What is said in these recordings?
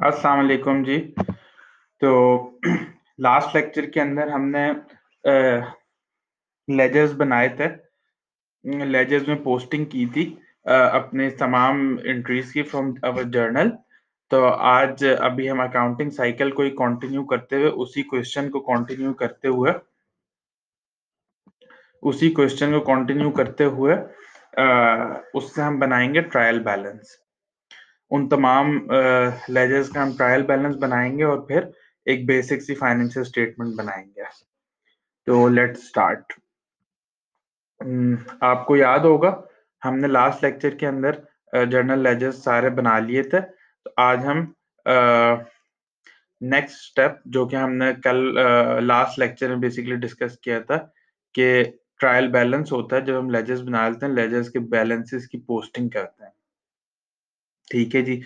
अस्सलाम वालेकुम जी। तो लास्ट लेक्चर के अंदर हमने लेजर्स बनाए थे। लेजर्स में पोस्टिंग की थी आ, अपने तमाम एंट्रीज की फ्रॉम अवर जर्नल। तो आज अभी हम अकाउंटिंग साइकिल को ही कंटिन्यू करते हुए उसी क्वेश्चन को कंटिन्यू करते हुए उसी क्वेश्चन को कंटिन्यू करते हुए आ, उससे हम बनाएँगे ट्रायल बैलेंस। उन तमाम लेजर्स का हम ट्रायल बैलेंस बनाएँगे और फिर एक बेसिक सी फाइनेंशियल स्टेटमेंट बनाएँगे। तो लेट स्टार्ट आपको याद होगा, हमने लास्ट लेक्चर के अंदर जर्नल लेजर्स सारे बना लिए थे। तो आज हम नेक्स्ट स्टेप जो कि हमने कल लास्ट लेक्चर में बेसिकली डिस्कस किया था कि ट्रायल बैलेंस होता है जब हम लेजर्स बना लेते हैं। लेजर्स के बैलेंसेस की पोस्टिंग करते हैं। ठीक है जी।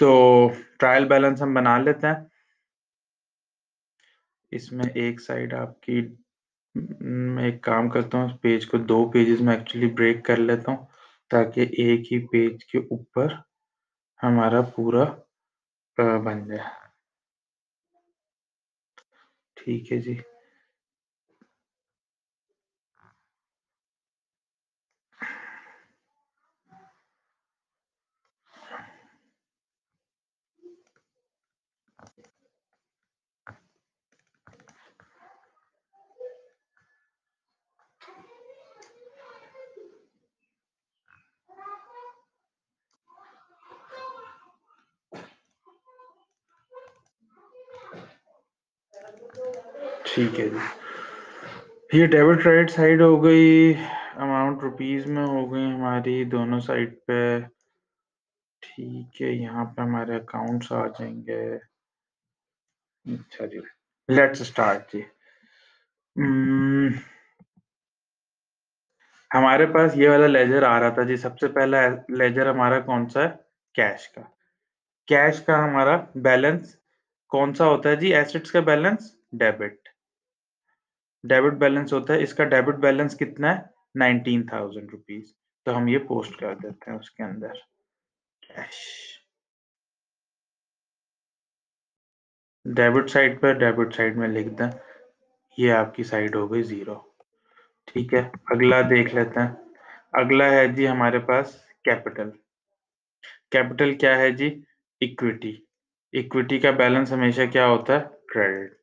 तो ट्रायल बैलेंस हम बना लेते हैं। इसमें एक साइड आपकी मैं एक काम करता हूँ पेज को दो पेजेस में एक्चुअली ब्रेक कर लेता हूँ, ताकि एक ही पेज के ऊपर हमारा पूरा बन जाए। ठीक है जी। ठीक है जी। ये डेबिट क्रेडिट साइड हो गई अमाउंट रुपीस में हो गई हमारी दोनों साइड पे। ठीक है यहाँ पे हमारे अकाउंट्स आ जाएँगे। अच्छा जी लेट्स स्टार्ट जी। Hmm, हमारे पास ये वाला लेजर आ रहा था जी सबसे पहला लेजर हमारा कौन सा है? कैश का। कैश का हमारा बैलेंस कौन सा होता है जी? एसेट्स का बैलेंस डेबिट डेबिट बैलेंस होता है, इसका डेबिट बैलेंस कितना है? नाइनटीन थाउज़ेंड रुपीज़ तो हम ये पोस्ट कर देते हैं उसके अंदर। कैश। डेबिट साइड पर, डेबिट साइड में लिख दें, ये आपकी साइड हो गई ज़ीरो। ठीक है, अगला देख लेते हैं। अगला है जी हमारे पास कैपिटल। कैपिटल क्या है जी? इक्विटी। इक्विटी का बैलेंस हमेशा क्या होता है? क्रेडिट।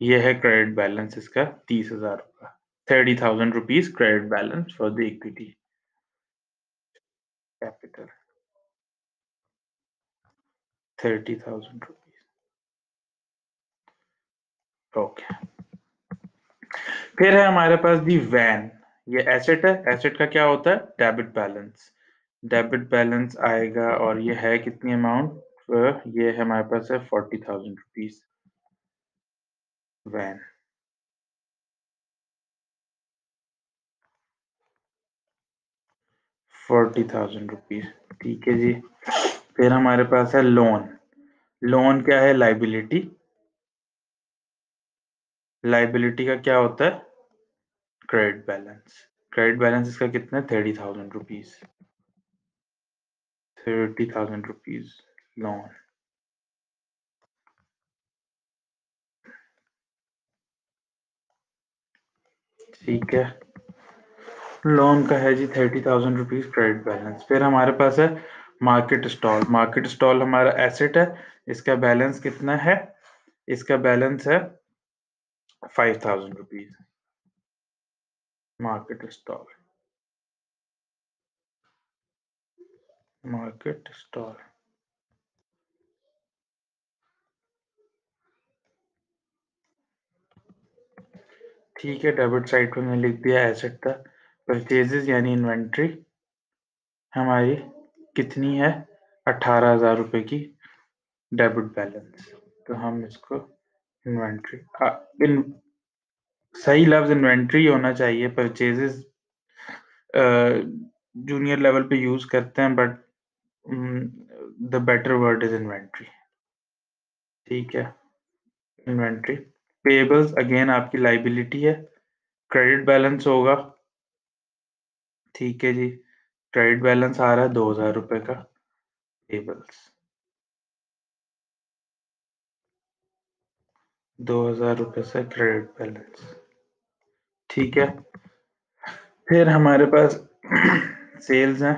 ये है क्रेडिट बैलेंस इसका, तीस हज़ार रुपया। Thirty thousand rupees credit balance for the equity capital thirty thousand rupees okay फिर है हमारे पास दी वैन ये एसेट है। एसेट का क्या होता है? डेबिट बैलेंस डेबिट बैलेंस आएगा और ये है कितनी अमाउंट ये हमारे पास है forty thousand rupees van forty thousand rupees ठीक है जी। फिर हमारे पास है लोन लोन क्या है? लाइबिलिटी लाइबिलिटी का क्या होता है? क्रेडिट बैलेंस क्रेडिट बैलेंस इसका कितना है? Thirty thousand rupees thirty thousand rupees loan ठीक है। लोन का है जी thirty thousand rupees credit balance फिर हमारे पास है मार्केट स्टॉल मार्केट स्टॉल हमारा एसेट है। इसका बैलेंस कितना है? इसका बैलेंस है five thousand rupees market stall market stall ठीक है डेबिट साइड पे मैं लिख दिया एसेट था परचेजेस यानी इन्वेंट्री हमारी कितनी है? अठारह हज़ार रुपये की डेबिट बैलेंस तो हम इसको इन्वेंट्री इन, सही लफ्ज इन्वेंट्री होना चाहिए। परचेजेस जूनियर लेवल पे यूज़ करते हैं but the better word is inventory ठीक है? इन्वेंट्री पेबल्स अगेन आपकी लाइबिलिटी है। क्रेडिट बैलेंस होगा। ठीक है जी। क्रेडिट बैलेंस आ रहा है दो हज़ार रुपए का पेबल्स दो हज़ार रुपए से क्रेडिट बैलेंस ठीक है। फिर हमारे पास सेल्स है।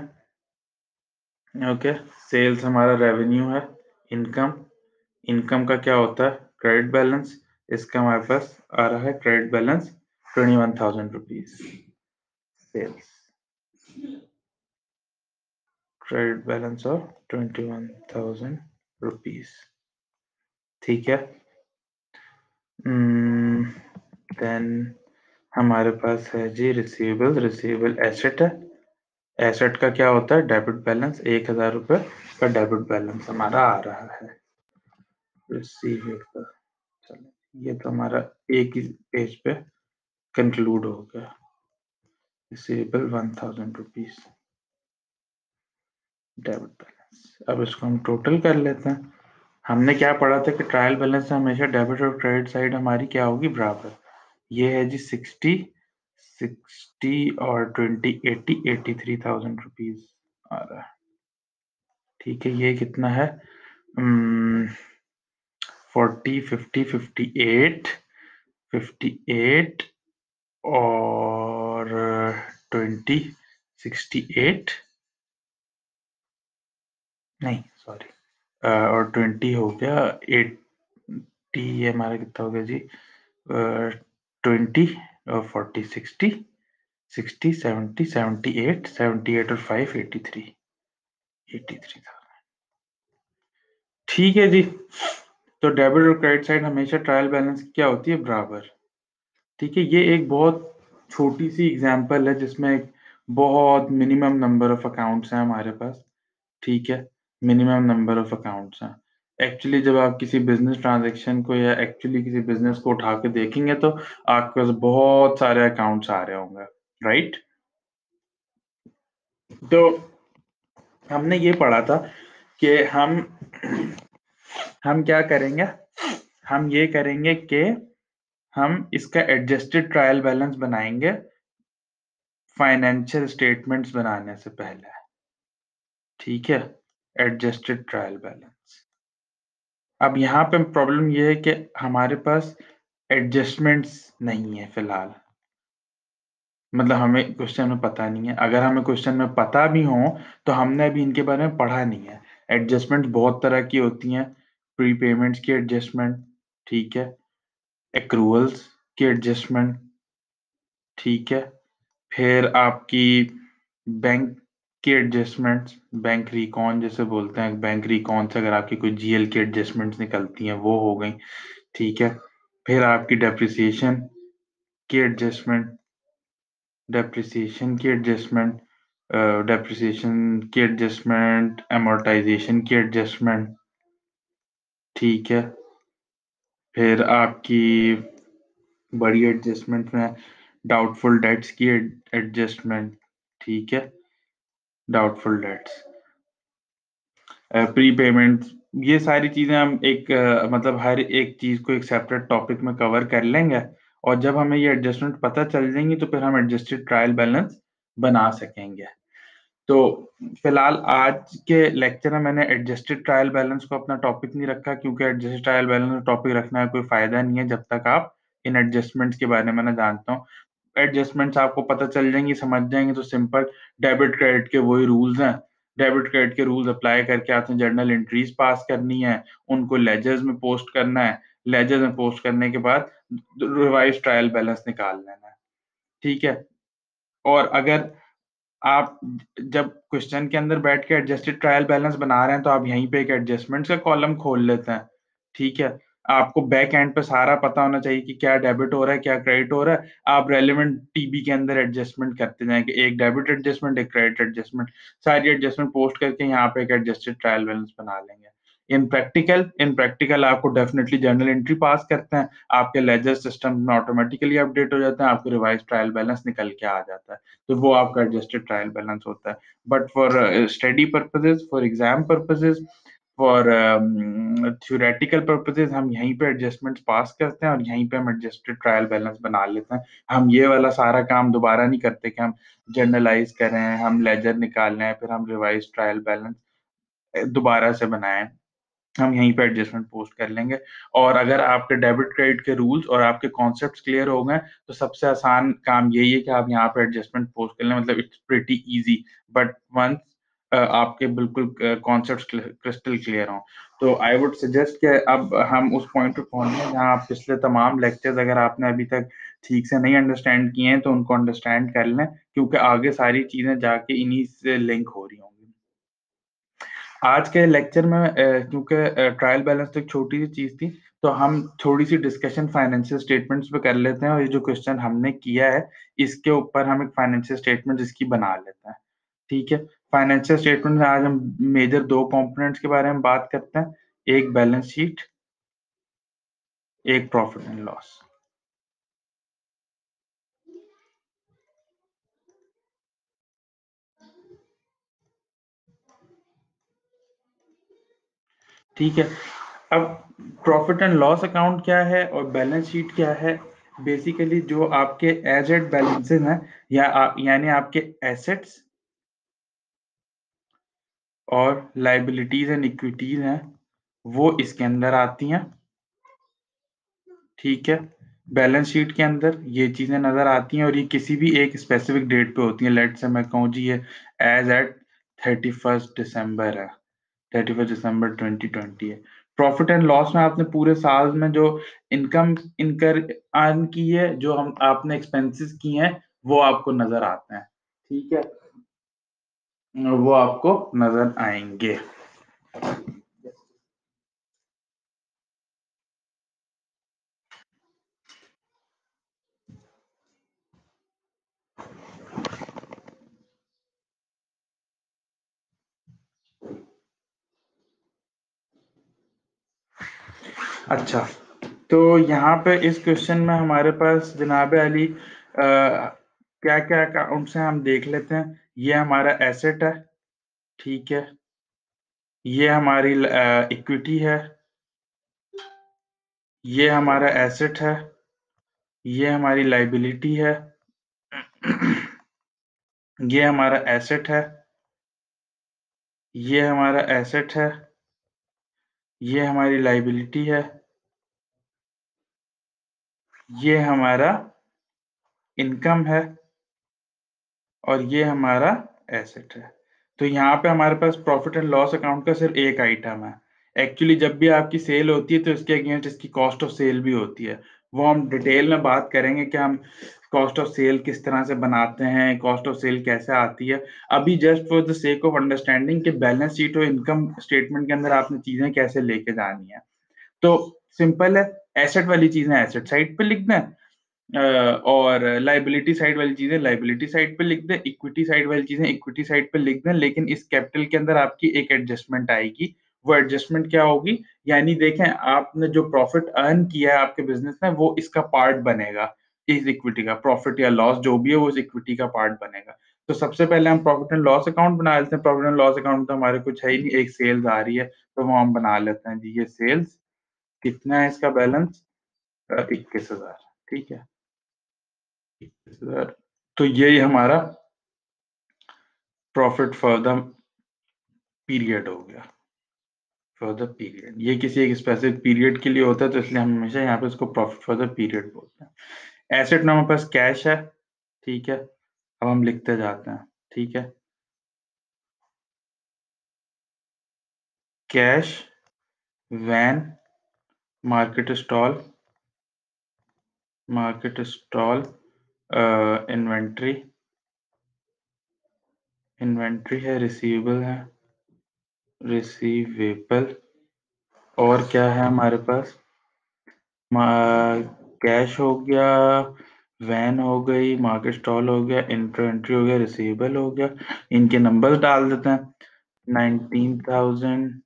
ओके सेल्स हमारा रेवेन्यू है। इनकम इनकम का क्या होता है? क्रेडिट बैलेंस इसका हमारे पास आ रहा है credit balance twenty one thousand rupees sales credit balance of twenty one thousand rupees ठीक है? देन hmm, हमारे पास है जी रिसीवेबल रिसीवेबल एसेट है. एसेट का क्या होता है? डेबिट बैलेंस एक हज़ार रुपए का डेबिट बैलेंस हमारा आ रहा है. रिसीवेबल ये तो हमारा एक ही पेज पे कंक्लूड हो गया। Receivable one thousand rupees debit balance अब इसको हम टोटल कर लेते हैं। हमने क्या पढ़ा था कि ट्रायल बैलेंस हमेशा डेबिट और क्रेडिट साइड हमारी क्या होगी? बराबर। ये है जी सिक्सटी सिक्सटी और twenty eighty eighty three thousand rupees आ रहा है। ठीक है, ये कितना है? Forty fifty fifty eight fifty eight और ट्वेंटी सिक्सटी एट नहीं सॉरी और ट्वेंटी हो गया एट्टी ये हमारा कितना हो गया जी? ट्वेंटी और forty sixty sixty seventy seventy eight seventy eight और five eighty three eighty three thousand ठीक है जी। तो डेबिट और क्रेडिट साइड हमेशा ट्रायल बैलेंस क्या होती है? बराबर। ठीक है, ये एक बहुत छोटी सी एग्जांपल है जिसमें बहुत मिनिमम नंबर ऑफ़ अकाउंट्स हैं हमारे पास। ठीक है मिनिमम नंबर ऑफ़ अकाउंट्स हैं। एक्चुअली जब आप किसी बिज़नेस ट्रांजेक्शन को या एक्चुअली किसी बिज़नेस को उठा के देखेंगे तो आपके पास बहुत सारे अकाउंट्स आ रहे होंगे राइट तो हमने ये पढ़ा था कि हम हम क्या करेंगे? हम ये करेंगे कि हम इसका एडजस्टेड ट्रायल बैलेंस बनाएँगे फाइनेंशियल स्टेटमेंट्स बनाने से पहले। ठीक है? एडजस्टेड ट्रायल बैलेंस अब यहाँ पे प्रॉब्लम ये है कि हमारे पास एडजस्टमेंट्स नहीं है फ़िलहाल। मतलब हमें क्वेश्चन में पता नहीं है। अगर हमें क्वेश्चन में पता भी हो तो हमने अभी इनके बारे में पढ़ा नहीं है। एडजस्टमेंट बहुत तरह की होती हैं। प्री पेमेंट्स की एडजस्टमेंट ठीक है? एक्रूवल्स की एडजस्टमेंट ठीक है? फिर आपकी बैंक की एडजस्टमेंट्स बैंक रिकॉन जैसे बोलते हैं बैंक रिकॉन से अगर आपकी कोई जीएल की एडजस्टमेंट्स निकलती हैं, वो हो गई, ठीक है? फिर आपकी डेप्रिसिएशन की एडजस्टमेंट डेप्रिसिएशन की एडजस्टमेंट डेप्रिसिएशन की एडजस्टमेंट एमोर्टाइजेशन की एडजस्टमेंट ठीक है। फिर आपकी बड़ी एडजस्टमेंट में डाउटफुल डेट्स की एडजस्टमेंट ठीक है? डाउटफुल डेट्स प्री पेमेंट ये सारी चीज़ें हम एक मतलब हर एक चीज़ को एक सेपरेट टॉपिक में कवर कर लेंगे और जब हमें ये एडजस्टमेंट पता चल जाएँगी तो फिर हम एडजस्टेड ट्रायल बैलेंस बना सकेंगे। तो फ़िलहाल आज के लेक्चर में मैंने एडजस्टेड ट्रायल बैलेंस को अपना टॉपिक नहीं रखा क्योंकि एडजस्टेड ट्रायल बैलेंस टॉपिक रखना है कोई फ़ायदा नहीं है जब तक आप इन एडजस्टमेंट्स के बारे में ना जानता हूँ। एडजस्टमेंट्स आपको पता चल जाएँगी, समझ जाएँगे तो सिंपल डेबिट क्रेडिट के वही रूल्स हैं। डेबिट क्रेडिट के रूल्स अप्लाई करके आपने जर्नल एंट्रीज पास करनी है, उनको लेजर्स में पोस्ट करना है। लेजर्स में पोस्ट करने के बाद रिवाइज ट्रायल बैलेंस निकाल लेना है। ठीक है? और अगर आप जब क्वेश्चन के अंदर बैठ के एडजस्टेड ट्रायल बैलेंस बना रहे हैं तो आप यहीं पे एक एडजस्टमेंट का कॉलम खोल लेते हैं। ठीक है? आपको बैक एंड पे सारा पता होना चाहिए कि क्या डेबिट हो रहा है, क्या क्रेडिट हो रहा है। आप रेलिवेंट टीबी के अंदर एडजस्टमेंट करते जाएँगे एक डेबिट एडजस्टमेंट एक क्रेडिट एडजस्टमेंट सारी एडजस्टमेंट पोस्ट करके यहाँ पे एक एडजस्टेड ट्रायल बैलेंस बना लेंगे। इन प्रैक्टिकल इन प्रैक्टिकल आपको डेफिनेटली जर्नल एंट्री पास करते हैं। आपके लेजर सिस्टम में ऑटोमेटिकली अपडेट हो जाते हैं। आपको रिवाइज ट्रायल बैलेंस निकल के आ जाता है। तो वो आपका एडजस्टेड ट्रायल बैलेंस होता है। But for study purposes for exam purposes for theoretical purposes हम यहीं पे एडजस्टमेंट्स पास करते हैं और यहीं पे हम एडजस्टेड ट्रायल बैलेंस बना लेते हैं। हम ये वाला सारा काम दोबारा नहीं करते कि हम जर्नलाइज करें, हम लेजर निकाल लें, फिर हम रिवाइज ट्रायल बैलेंस दोबारा से बनाएँ। हम यहीं पे एडजस्टमेंट पोस्ट कर लेंगे। और अगर आपके डेबिट क्रेडिट के रूल्स और आपके कॉन्सेप्ट्स क्लियर हो गए तो सबसे आसान काम यही है कि आप यहाँ पे एडजस्टमेंट पोस्ट कर लें। मतलब it's pretty easy but once आपके बिल्कुल कॉन्सेप्ट क्रिस्टल क्लियर हों। तो आई वुड सजेस्ट कि अब हम उस पॉइंट पे पहुँचे जहाँ आप पिछले तमाम लेक्चर्स अगर आपने अभी तक ठीक से नहीं अंडरस्टैंड किए हैं तो उनको अंडरस्टैंड कर लें, क्योंकि आगे सारी चीज़ें जाके इन्हीं से लिंक हो रही होंगी। आज के लेक्चर में क्योंकि ट्रायल बैलेंस तो एक छोटी सी चीज़ थी तो हम थोड़ी सी डिस्कशन फाइनेंशियल स्टेटमेंट्स पे कर लेते हैं और ये जो क्वेश्चन हमने किया है, इसके ऊपर हम एक फाइनेंशियल स्टेटमेंट इसकी बना लेते हैं। ठीक है? फाइनेंशियल स्टेटमेंट में आज हम मेजर दो कंपोनेंट्स के बारे में बात करते हैं, एक बैलेंस शीट एक प्रॉफिट एंड लॉस ठीक है। अब प्रॉफिट एंड लॉस अकाउंट क्या है और बैलेंस शीट क्या है? बेसिकली जो आपके एजेड बैलेंसेस हैं, या यानी आपके एसेट्स और लाइबिलिटीज एंड इक्विटीज हैं, वो इसके अंदर आती हैं। ठीक है। बैलेंस शीट के अंदर ये चीज़ें नज़र आती हैं और ये किसी भी एक स्पेसिफिक डेट पे होती हैं। लेट से मैं कहूँ जी ये as at thirty first December है। Thirty first December twenty twenty है। प्रॉफिट एंड लॉस में आपने पूरे साल में जो इनकम इनकर अर्न की है, जो हम आपने एक्सपेंसेस किए हैं, वो आपको नज़र आते हैं। ठीक है? वो आपको नज़र आएँगे। अच्छा तो यहाँ पे इस क्वेश्चन में हमारे पास जनाब अली क्या क्या अकाउंट्स हैं हम देख लेते हैं। ये हमारा एसेट है, ठीक है। ये हमारी इक्विटी है। ये हमारा एसेट है। ये हमारी लाइबिलिटी है। ये हमारा एसेट है। ये हमारा एसेट है। ये हमारी लाइबिलिटी है। ये हमारा इनकम है और ये हमारा एसेट है। तो यहाँ पे हमारे पास प्रॉफिट एंड लॉस अकाउंट का सिर्फ़ एक आइटम है। एक्चुअली जब भी आपकी सेल होती है तो इसके अगेंस्ट इसकी कॉस्ट ऑफ़ सेल भी होती है। वो हम डिटेल में बात करेंगे कि हम कॉस्ट ऑफ़ सेल किस तरह से बनाते हैं, कॉस्ट ऑफ़ सेल कैसे आती है। अभी just for the sake of understanding कि बैलेंस शीट और इनकम स्टेटमेंट के अंदर आपने चीज़ें कैसे लेके जानी है। तो सिंपल है एसेट वाली चीज़ें एसेट साइड पे लिख दें और लाइबिलिटी साइड वाली चीज़ें लाइबिलिटी साइड पे लिख दें इक्विटी साइड वाली चीज़ें इक्विटी साइड पे लिख दें, लेकिन इस कैपिटल के अंदर आपकी एक एडजस्टमेंट आएगी। वो एडजस्टमेंट क्या होगी? यानी देखें, आपने जो प्रॉफिट अर्न किया है आपके बिज़नेस में, वो इसका पार्ट बनेगा, इस इक्विटी का प्रॉफिट या लॉस जो भी है, वो इस इक्विटी का पार्ट बनेगा। तो सबसे पहले हम प्रॉफिट एंड लॉस अकाउंट बना लेते हैं। प्रॉफिट एंड लॉस अकाउंट तो हमारे कुछ है ही नहीं, एक सेल्स आ रही है तो वो हम बना लेते हैं जी, ये सेल्स कितना है इसका बैलेंस? इक्कीस हज़ार, ठीक है। इक्कीस हज़ार तो यही हमारा प्रॉफिट फॉर द पीरियड हो गया। फॉर द पीरियड, ये किसी एक स्पेसिफिक पीरियड के लिए होता है तो इसलिए हम हमेशा यहाँ पे इसको प्रॉफिट फॉर द पीरियड बोलते हैं। एसेट में हमारे पास कैश है, ठीक है। अब हम लिखते जाते हैं, ठीक है। Cash van market stall market stall inventory inventory है रिसीवेबल है रिसीवेबल और क्या है हमारे पास? कैश हो गया वैन हो गई मार्केट स्टॉल हो गया इंट्रेंट्री हो गया रिसीवेबल हो गया। इनके नंबर्स डाल देते हैं। नाइनटीन थाउज़ेंड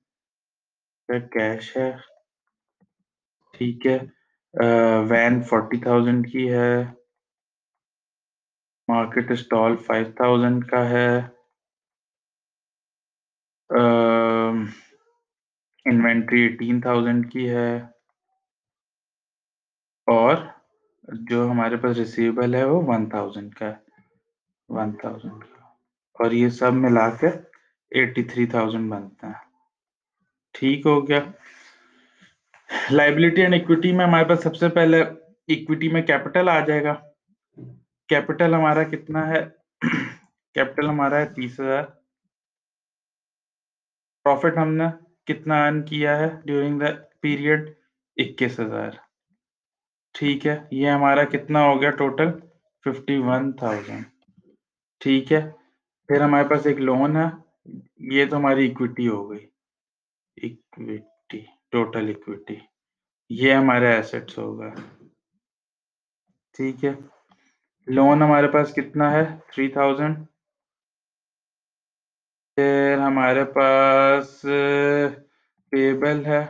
कैश है। ठीक है। वैन फोर्टी थाउज़ेंड की है। मार्केट स्टॉल फाइव थाउज़ेंड का है। इन्वेंट्री एटीन थाउज़ेंड की है। और जो हमारे पास रिसीवेबल है वो वन थाउज़ेंड का है। वन थाउज़ेंड का। और ये सब मिला के एट्टी थ्री थाउज़ेंड बनते हैं। ठीक हो गया। लाइबिलिटी एंड इक्विटी में हमारे पास सबसे पहले इक्विटी में कैपिटल आ जाएगा। कैपिटल हमारा कितना है? कैपिटल हमारा है तीस हज़ार। प्रॉफिट हमने कितना अर्न किया है ड्यूरिंग द पीरियड इक्कीस हज़ार। ठीक है, ये हमारा कितना हो गया टोटल फिफ्टी वन थाउज़ेंड ठीक है, फिर हमारे पास एक लोन है, ये तो हमारी इक्विटी हो गई। इक्विटी टोटल इक्विटी ये हमारे एसेट्स होगा ठीक है। लोन हमारे पास कितना है? थ्री थाउज़ेंड फिर हमारे पास पेबल है।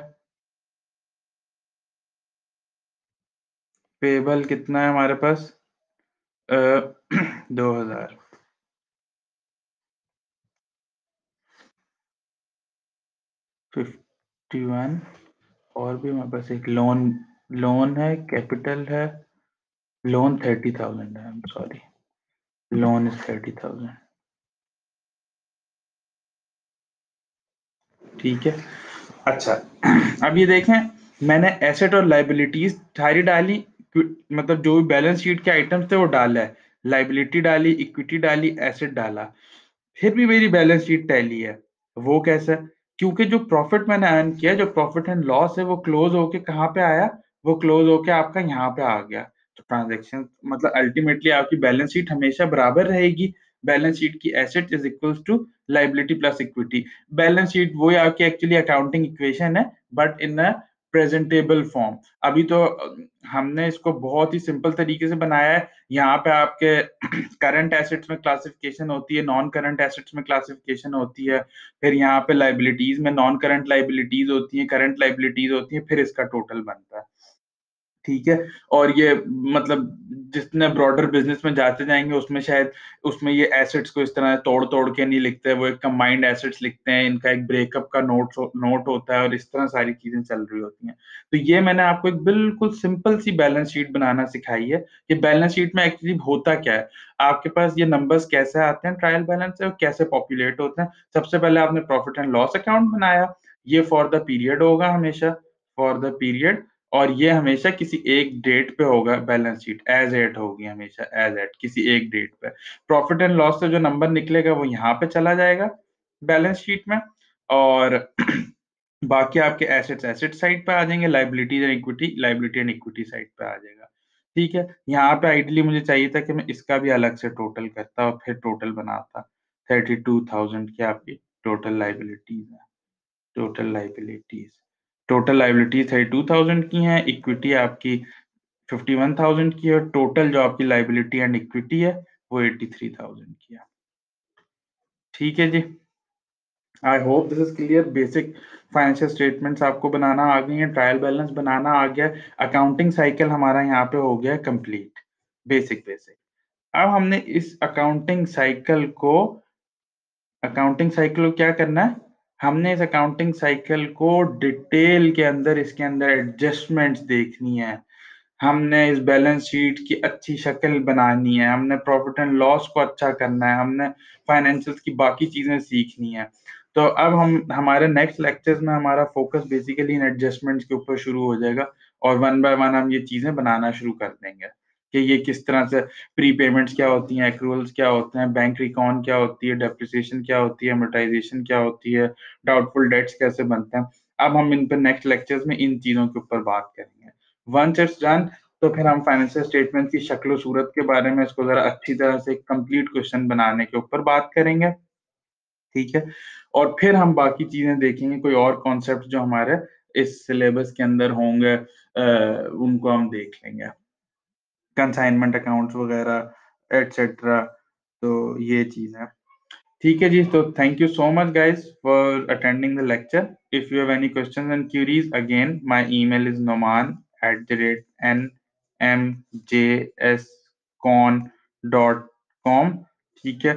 पेबल कितना है हमारे पास? दो हज़ार। फिफ्टी वन और भी हमारे पास एक लोन लोन है कैपिटल है लोन थर्टी थाउज़ेंड है sorry loan is thirty thousand ठीक है? अच्छा। अब ये देखें मैंने एसेट और लाइबिलिटीज सारी डाली मतलब जो भी बैलेंस शीट के आइटम्स थे वो डाला है। लाइबिलिटी डाली इक्विटी डाली एसेट डाला। फिर भी मेरी बैलेंस शीट टैली है। वो कैसा क्योंकि जो प्रॉफिट मैंने अर्न किया, जो प्रॉफिट एंड लॉस है, वो क्लोज होके कहाँ पे आया? वो क्लोज होके आपका यहाँ पे आ गया। तो ट्रांजेक्शन मतलब अल्टीमेटली आपकी बैलेंस शीट हमेशा बराबर रहेगी। बैलेंस शीट की asset is equal to liability plus equity balance sheet वो आपकी एक्चुअली अकाउंटिंग इक्वेशन है बट इन प्रेजेंटेबल फॉर्म अभी तो हमने इसको बहुत ही सिंपल तरीके से बनाया है। यहाँ पे आपके करंट एसेट्स में क्लासिफिकेशन होती है नॉन करंट एसेट्स में क्लासिफिकेशन होती है। फिर यहाँ पे लाइबिलिटीज में नॉन करंट लाइबिलिटीज होती है करंट लाइबिलिटीज होती है, फिर इसका टोटल बनता है। ठीक है? और ये मतलब जितने ब्रॉडर बिज़नेस में जाते जाएँगे, उसमें शायद, उसमें ये एसेट्स को इस तरह तोड़ तोड़ के नहीं लिखते वो एक कंबाइंड एसेट्स लिखते हैं, इनका एक ब्रेकअप का नोट नोट होता है और इस तरह सारी चीज़ें चल रही होती हैं। तो ये मैंने आपको एक बिल्कुल सिंपल सी बैलेंस शीट बनाना सिखाई है कि बैलेंस शीट में एक्चुअली होता क्या है। आपके पास ये नंबर्स कैसे आते हैं ट्रायल बैलेंस है कैसे पॉपुलेट होते हैं? सबसे पहले आपने प्रॉफिट एंड लॉस अकाउंट बनाया। ये फॉर द पीरियड होगा हमेशा। फॉर द पीरियड और ये हमेशा किसी एक डेट पे होगा बैलेंस शीट एज एट होगी हमेशा एज एट किसी एक डेट पे। प्रॉफिट एंड लॉस से जो नंबर निकलेगा, वो यहाँ पे चला जाएगा बैलेंस शीट में। और बाकी आपके एसेट्स एसेट साइड पे आ जाएँगे liabilities and equity liability and equity side पे आ जाएगा। ठीक है? यहाँ पे आइडली मुझे चाहिए था कि मैं इसका भी अलग से टोटल करता और फिर टोटल बनाता। थर्टी टू थाउज़ेंड की आपकी टोटल लाइबिलिटीज है। Total liabilities total liability thirty two thousand की है इक्विटी आपकी फिफ्टी वन थाउज़ेंड की है टोटल जो आपकी लाइबिलिटी एंड इक्विटी है, वो एट्टी थ्री थाउज़ेंड की है। ठीक है जी। I hope this is clear basic financial statements आपको बनाना आ गई है ट्रायल बैलेंस बनाना आ गया अकाउंटिंग साइकिल हमारा यहाँ पे हो गया कंप्लीट बेसिक बेसिक अब हमने इस अकाउंटिंग साइकिल को अकाउंटिंग साइकिल को क्या करना है? हमने इस अकाउंटिंग साइकिल को डिटेल के अंदर, इसके अंदर एडजस्टमेंट्स देखनी है। हमने इस बैलेंस शीट की अच्छी शक्ल बनानी है। हमने प्रॉफिट एंड लॉस को अच्छा करना है। हमने फाइनेंशियल की बाकी चीज़ें सीखनी है। तो अब हम, हमारे नेक्स्ट लेक्चर्स में हमारा फोकस बेसिकली इन एडजस्टमेंट्स के ऊपर शुरू हो जाएगा और वन बाय वन हम ये चीज़ें बनाना शुरू कर देंगे। कि ये किस तरह से प्री पेमेंट्स क्या होती हैं एक्रूवल्स क्या होते हैं बैंक रिकॉन क्या होती है डेप्रिसिएशन क्या होती है अमोटाइजेशन क्या होती है डाउटफुल डेट्स कैसे बनते हैं। अब हम इन पर नेक्स्ट लेक्चर्स में इन चीज़ों के ऊपर बात करेंगे। वंस इट्स डन तो फिर हम फाइनेंशियल स्टेटमेंट की शक्ल सूरत के बारे में इसको जरा अच्छी तरह से कंप्लीट क्वेश्चन बनाने के ऊपर बात करेंगे। ठीक है? और फिर हम बाकी चीज़ें देखेंगे, कोई और कॉन्सेप्ट जो हमारे इस सिलेबस के अंदर होंगे उनको हम देख लेंगे। कंसाइनमेंट अकाउंट्स वगैरह एटसेट्रा तो ये चीज़ है। ठीक है जी तो thank you so much guys for attending the lecture if you have any questions and queries again my email is Noman at the rate N M J S con dot com ठीक है?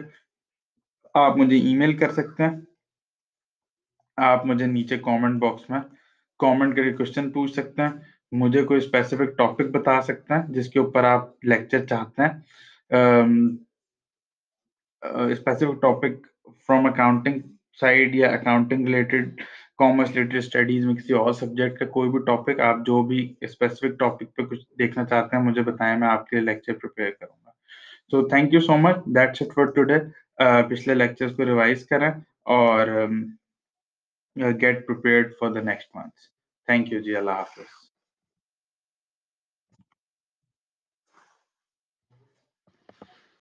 आप मुझे email कर सकते हैं। आप मुझे नीचे कमेंट बॉक्स में कमेंट करके क्वेश्चन पूछ सकते हैं। मुझे कोई स्पेसिफिक टॉपिक बता सकते हैं जिसके ऊपर आप लेक्चर चाहते हैं? Specific topic from accounting side या accounting related commerce related studies में किसी और सब्जेक्ट का कोई भी टॉपिक आप जो भी स्पेसिफिक टॉपिक पे कुछ देखना चाहते हैं, मुझे बताएँ, मैं आपके लिए लेक्चर प्रिपेयर करूँगा। So thank you so much that's it for today पिछले लेक्चर्स को रिवाइज करें और get prepared for the next month thank you जी. अल्लाह हाफिज़।